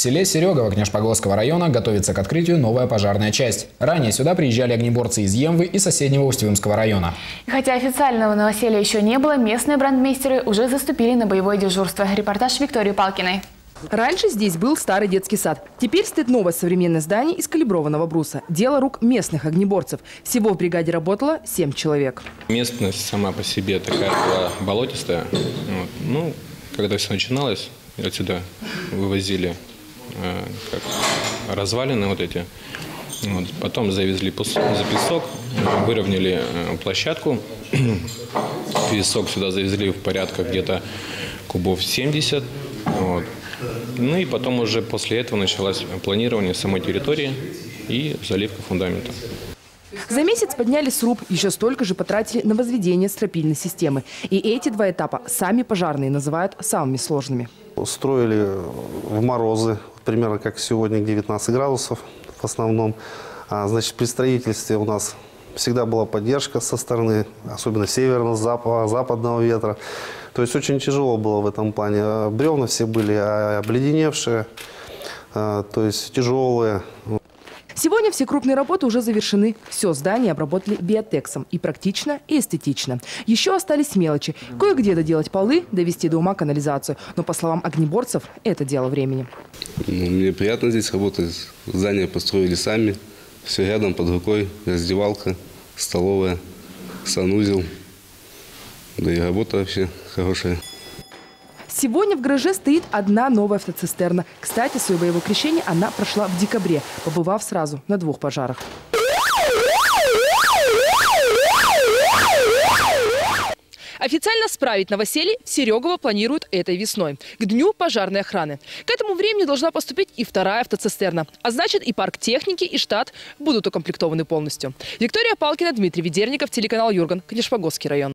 селе Серегово Княжпогорского района готовится к открытию новая пожарная часть. Ранее сюда приезжали огнеборцы из Емвы и соседнего Усть-Вымского района. И Хотя официального новоселья еще не было, местные брандмейстеры уже заступили на боевое дежурство. Репортаж Виктории Палкиной. Раньше здесь был старый детский сад. Теперь стоит новое современное здание из калиброванного бруса. Дело рук местных огнеборцев. Всего в бригаде работало 7 человек. Местность сама по себе такая была болотистая. Вот. Ну, когда все начиналось, отсюда вывозили как развалины вот эти. Вот. Потом завезли за песок, э, выровняли э, площадку. Песок сюда завезли в порядка где-то кубов 70. Вот. Ну и потом уже после этого началось планирование самой территории и заливка фундамента. За месяц подняли сруб, еще столько же потратили на возведение стропильной системы. И эти два этапа сами пожарные называют самыми сложными. Строили в морозы, примерно как сегодня, где 19 градусов в основном. А, значит, при строительстве у нас всегда была поддержка со стороны, особенно северно-западного ветра. То есть очень тяжело было в этом плане. Бревна все были а, обледеневшие, а, то есть тяжелые. Сегодня все крупные работы уже завершены. Все здание обработали биотексом. И практично, и эстетично. Еще остались мелочи. Кое-где доделать полы, довести до ума канализацию. Но, по словам огнеборцев, это дело времени. Мне приятно здесь работать. Здание построили сами. Все рядом, под рукой. Раздевалка, столовая, санузел. Да и работа вообще хорошая. Сегодня в гараже стоит одна новая автоцистерна. Кстати, свое боевое крещение она прошла в декабре, побывав сразу на двух пожарах. Официально справить новоселье в Серегово планируют этой весной, к дню пожарной охраны. К этому времени должна поступить и вторая автоцистерна. А значит, и парк техники, и штат будут укомплектованы полностью. Виктория Палкина, Дмитрий Ведерников, телеканал Юрган, Книжпогосский район.